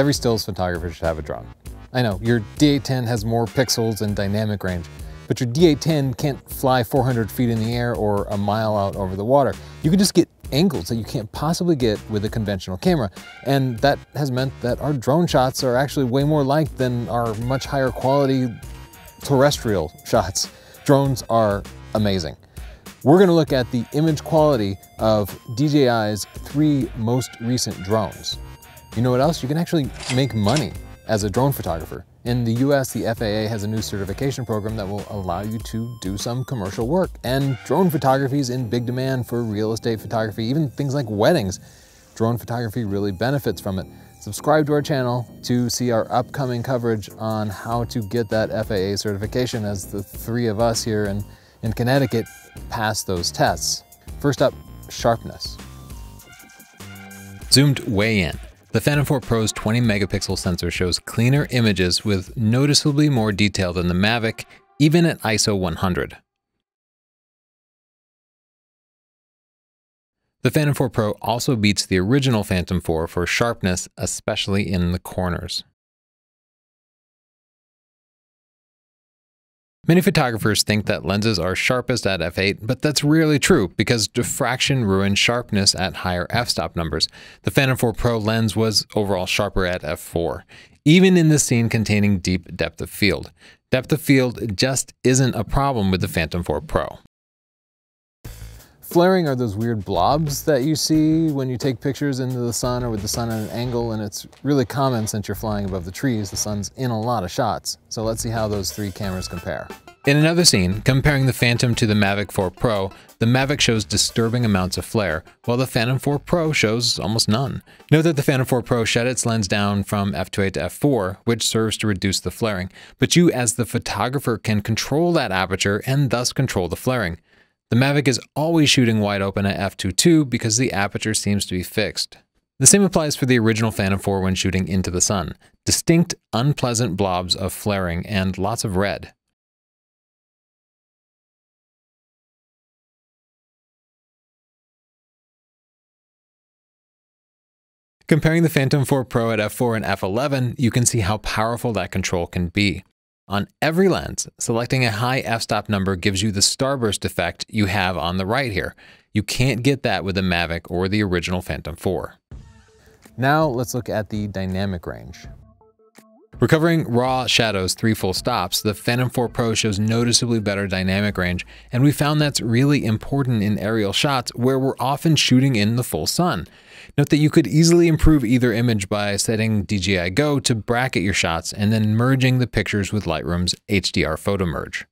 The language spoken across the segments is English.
every stills photographer should have a drone. I know, your D810 has more pixels and dynamic range, but your D810 can't fly 400 feet in the air or a mile out over the water. You can just get angles that you can't possibly get with a conventional camera. And that has meant that our drone shots are actually way more liked than our much higher quality terrestrial shots. Drones are amazing. We're gonna look at the image quality of DJI's three most recent drones. You know what else? You can actually make money as a drone photographer. In the US, the FAA has a new certification program that will allow you to do some commercial work. And drone photography is in big demand for real estate photography, even things like weddings. Drone photography really benefits from it. Subscribe to our channel to see our upcoming coverage on how to get that FAA certification as the three of us here in, in Connecticut pass those tests. First up, sharpness. Zoomed way in. The Phantom 4 Pro's 20 megapixel sensor shows cleaner images with noticeably more detail than the Mavic, even at ISO 100. The Phantom 4 Pro also beats the original Phantom 4 for sharpness, especially in the corners. Many photographers think that lenses are sharpest at f8, but that's rarely true because diffraction ruins sharpness at higher f-stop numbers. The Phantom 4 Pro lens was overall sharper at f4, even in the scene containing deep depth of field. Depth of field just isn't a problem with the Phantom 4 Pro. Flaring are those weird blobs that you see when you take pictures into the sun or with the sun at an angle, and it's really common since you're flying above the trees. The sun's in a lot of shots. So let's see how those three cameras compare. In another scene, comparing the Phantom to the Mavic 4 Pro, the Mavic shows disturbing amounts of flare, while the Phantom 4 Pro shows almost none. Note that the Phantom 4 Pro shut its lens down from f2.8 to f4, which serves to reduce the flaring, but you as the photographer can control that aperture and thus control the flaring. The Mavic is always shooting wide open at f2.2 because the aperture seems to be fixed. The same applies for the original Phantom 4 when shooting into the sun. Distinct, unpleasant blobs of flaring and lots of red. Comparing the Phantom 4 Pro at f4 and f11, you can see how powerful that control can be. On every lens, selecting a high f-stop number gives you the starburst effect you have on the right here. You can't get that with the Mavic or the original Phantom 4. Now let's look at the dynamic range. Recovering raw shadows three full stops, the Phantom 4 Pro shows noticeably better dynamic range, and we found that's really important in aerial shots where we're often shooting in the full sun. Note that you could easily improve either image by setting DJI Go to bracket your shots and then merging the pictures with Lightroom's HDR photo merge.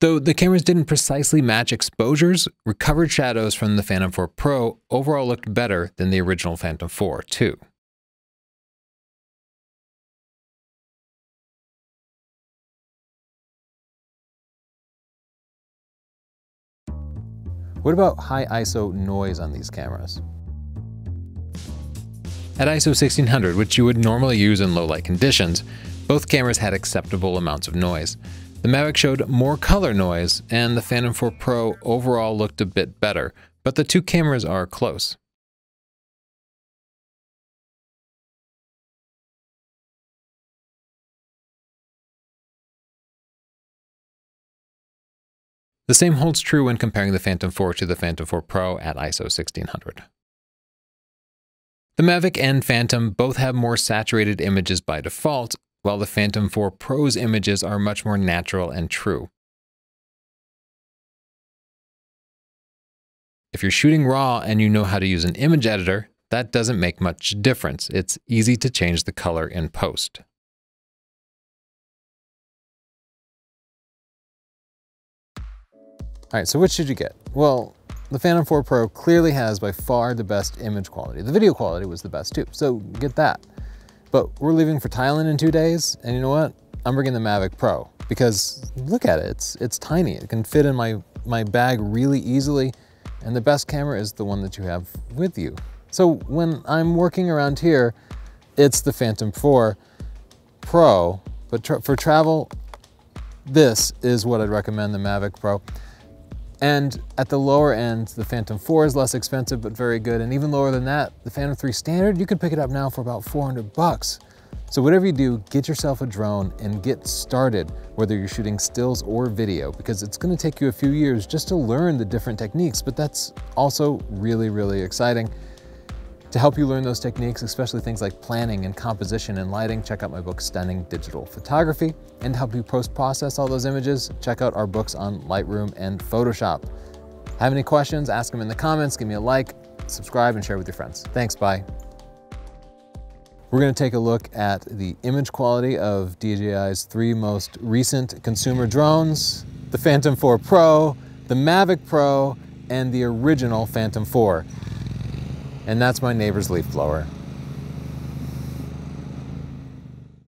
Though the cameras didn't precisely match exposures, recovered shadows from the Phantom 4 Pro overall looked better than the original Phantom 4 too. What about high ISO noise on these cameras? At ISO 1600, which you would normally use in low light conditions, both cameras had acceptable amounts of noise. The Mavic showed more color noise, and the Phantom 4 Pro overall looked a bit better, but the two cameras are close. The same holds true when comparing the Phantom 4 to the Phantom 4 Pro at ISO 1600. The Mavic and Phantom both have more saturated images by default, while the Phantom 4 Pro's images are much more natural and true. If you're shooting RAW and you know how to use an image editor, that doesn't make much difference. It's easy to change the color in post. All right, so which should you get? Well, the Phantom 4 Pro clearly has by far the best image quality. The video quality was the best too, so get that. But we're leaving for Thailand in two days, and you know what? I'm bringing the Mavic Pro because look at it, it's, it's tiny. It can fit in my, my bag really easily, and the best camera is the one that you have with you. So when I'm working around here, it's the Phantom 4 Pro, but tra for travel, this is what I'd recommend, the Mavic Pro. And at the lower end, the Phantom 4 is less expensive, but very good. And even lower than that, the Phantom 3 Standard, you could pick it up now for about 400 bucks. So whatever you do, get yourself a drone and get started, whether you're shooting stills or video, because it's gonna take you a few years just to learn the different techniques, but that's also really, really exciting. To help you learn those techniques, especially things like planning and composition and lighting, check out my book, Stunning Digital Photography. And to help you post-process all those images, check out our books on Lightroom and Photoshop. Have any questions, ask them in the comments, give me a like, subscribe, and share with your friends. Thanks, bye. We're going to take a look at the image quality of DJI's three most recent consumer drones, the Phantom 4 Pro, the Mavic Pro, and the original Phantom 4. And that's my neighbor's leaf blower.